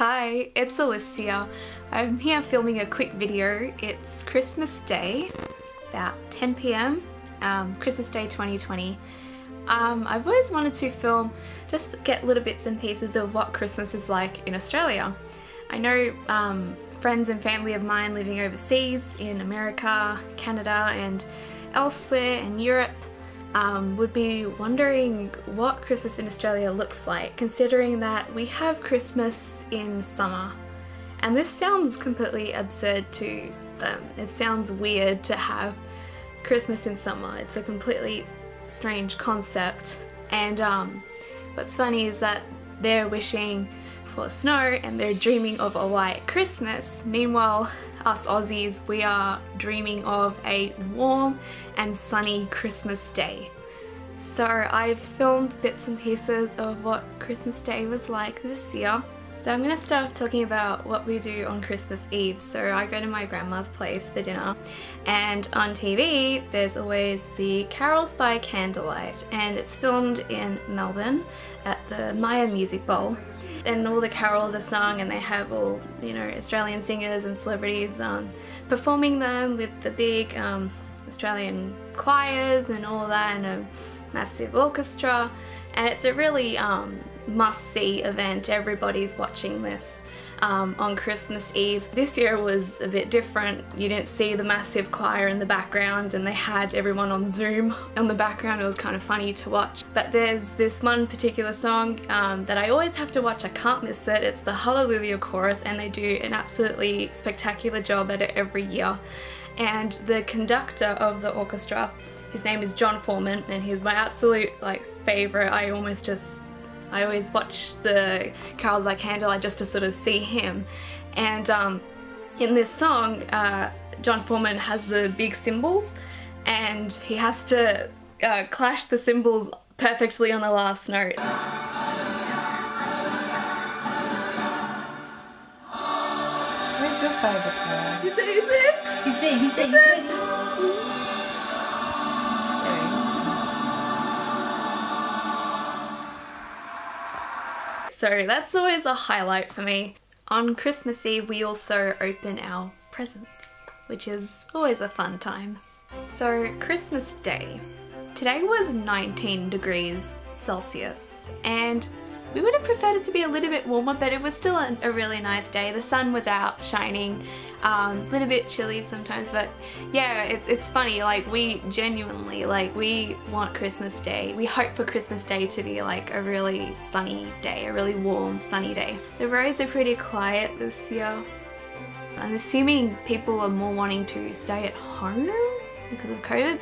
Hi, it's Elysia. I'm here filming a quick video. It's Christmas Day, about 10 p.m. Um, Christmas Day 2020. Um, I've always wanted to film just get little bits and pieces of what Christmas is like in Australia. I know um, friends and family of mine living overseas in America, Canada and elsewhere in Europe um, would be wondering what Christmas in Australia looks like considering that we have Christmas in summer. And this sounds completely absurd to them. It sounds weird to have Christmas in summer. It's a completely strange concept. And um, what's funny is that they're wishing for snow and they're dreaming of a white Christmas. Meanwhile, us Aussies, we are dreaming of a warm and sunny Christmas day. So I've filmed bits and pieces of what Christmas Day was like this year. So I'm going to start off talking about what we do on Christmas Eve. So I go to my grandma's place for dinner and on TV there's always the Carols by Candlelight and it's filmed in Melbourne at the Myer Music Bowl and all the carols are sung and they have all you know Australian singers and celebrities um, performing them with the big um, Australian choirs and all that and a massive orchestra and it's a really um, must-see event everybody's watching this um, on Christmas Eve. This year was a bit different. You didn't see the massive choir in the background and they had everyone on Zoom on the background. It was kind of funny to watch. But there's this one particular song um, that I always have to watch. I can't miss it. It's the Hallelujah Chorus and they do an absolutely spectacular job at it every year. And the conductor of the orchestra, his name is John Foreman and he's my absolute like favorite. I almost just I always watch the Carols by Candlelight just to sort of see him. And um, in this song, uh, John Foreman has the big cymbals and he has to uh, clash the cymbals perfectly on the last note. Where's your favourite player? He's there, he's there. He's there, he's there, he's there. So that's always a highlight for me. On Christmas Eve we also open our presents, which is always a fun time. So Christmas Day. Today was 19 degrees Celsius and we would have preferred it to be a little bit warmer, but it was still a, really nice day. The sun was out shining, a um, little bit chilly sometimes, but yeah, it's, it's funny, like we genuinely, like we want Christmas Day. We hope for Christmas Day to be like a really sunny day, a really warm, sunny day. The roads are pretty quiet this year. I'm assuming people are more wanting to stay at home because of COVID.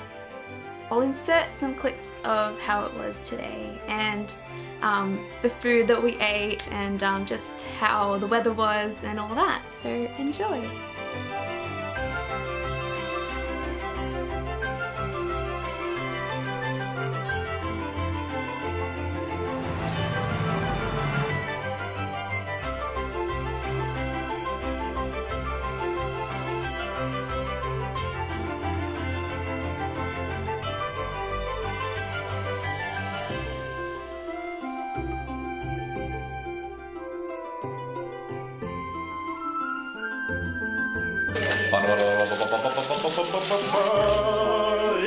I'll insert some clips of how it was today and um, the food that we ate and um, just how the weather was and all that. So enjoy!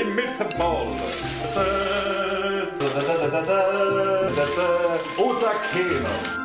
Imitable. Otakeno.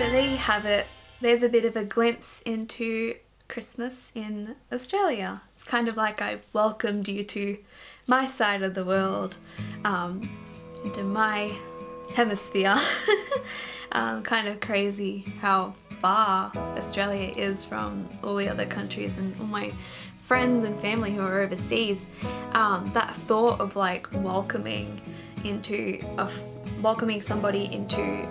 So there you have it. There's a bit of a glimpse into Christmas in Australia. It's kind of like I've welcomed you to my side of the world, um, into my hemisphere. um, kind of crazy how far Australia is from all the other countries and all my friends and family who are overseas. Um, that thought of like welcoming into welcoming somebody into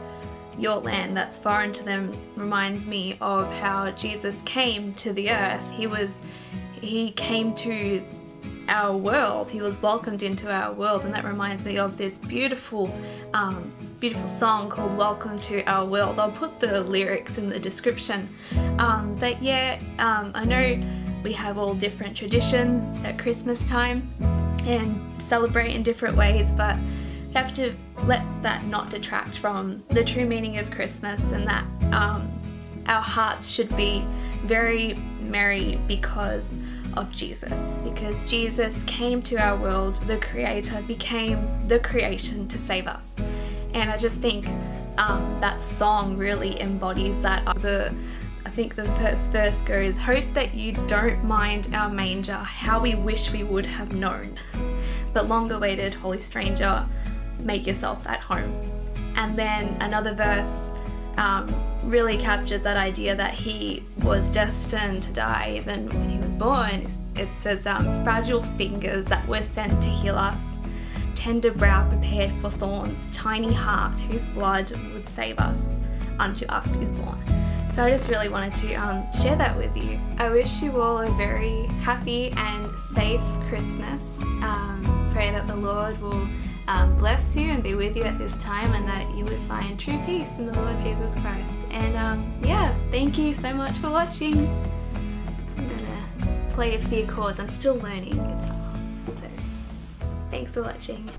your land that's foreign to them reminds me of how Jesus came to the earth. He was he came to our world. He was welcomed into our world, and that reminds me of this beautiful, um, beautiful song called "Welcome to Our World." I'll put the lyrics in the description. Um, but yeah, um, I know we have all different traditions at Christmas time and celebrate in different ways, but have to let that not detract from the true meaning of Christmas and that um, our hearts should be very merry because of Jesus. Because Jesus came to our world, the Creator became the creation to save us. And I just think um, that song really embodies that. The I think the first verse goes, Hope that you don't mind our manger, how we wish we would have known. But long awaited, holy stranger, make yourself at home. And then another verse um, really captures that idea that he was destined to die even when he was born. It says, um, fragile fingers that were sent to heal us, tender brow prepared for thorns, tiny heart whose blood would save us, unto us is born. So I just really wanted to um, share that with you. I wish you all a very happy and safe Christmas. Um, pray that the Lord will um, bless you and be with you at this time and that you would find true peace in the Lord Jesus Christ. And um, yeah, thank you so much for watching. I'm gonna play a few chords. I'm still learning guitar, so thanks for watching.